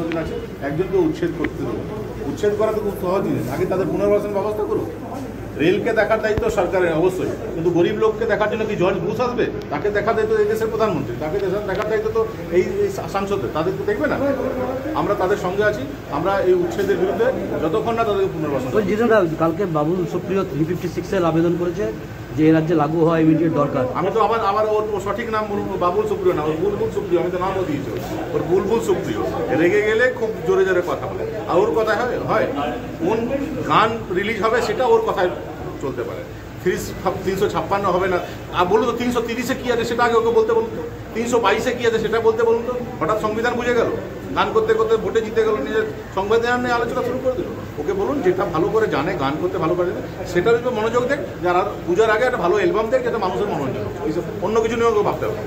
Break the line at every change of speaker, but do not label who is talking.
দুজন আছে, একজনকে উচ্ছেদ করতে দেবো। উচ্ছেদ করা তো খুব সহজ জিনিস। আগে তাদের পুনর্বাসন ব্যবস্থা করুক। রেলকে দেখার দায়িত্ব সরকারের অবশ্যই। কিন্তু গরিব লোককে দেখার জন্য কি জর্জ বুশ আসবে? তাকে দেখার দায়িত্ব এই দেশের প্রধানমন্ত্রী। তাকে দেখার দায়িত্ব তো এই সাংসদের তাদের তো দেখবে না? আমরা তাদের সঙ্গে আছি। আমরা এই উচ্ছেদের বিরুদ্ধে যতক্ষণ না তাদেরকে পুনর্বাসন
কালকে বাবুল সুপ্রিয় থ্রি ফিফটি সিক্সের আবেদন করেছে যে রাজ্যে লাগু হওয়া ইমিডিয়েট দরকার।
আমি তো আবার আবার ওর সঠিক নাম বলব বাবুল সুপ্রিয় না ওর বুলবুল সুপ্রিয় আমি তো নামও দিয়েছি ওর। বুলবুল সুপ্রিয়। রেগে গেলে খুব জোরে জোরে কথা বলে। ওর কথায় হয় কোন গান রিলিজ হবে সেটা ওর কথায় চলতে পারে। তিনশো ছাপ্পান্ন হবে না। আর বলুন তো, তিনশো তিরিশে কী আছে সেটা আগে ওকে বলতে বলুন তো। তিনশো বাইশে কী আছে সেটা বলতে বলুন তো। হঠাৎ সংবিধান বুঝে গেল, গান করতে করতে ভোটে জিতে গেল, নিজের সংবিধান নিয়ে আলোচনা শুরু করে দিল। ওকে বলুন, যেটা ভালো করে জানে, গান করতে ভালো করে জানে, সেটার একটু মনোযোগ দেখ যারা পূজার আগে একটা ভালো অ্যালবাম দেখ যেটা মানুষের হোক। এইসব অন্য কিছু নিয়ে ওকে ভাবতে হবে।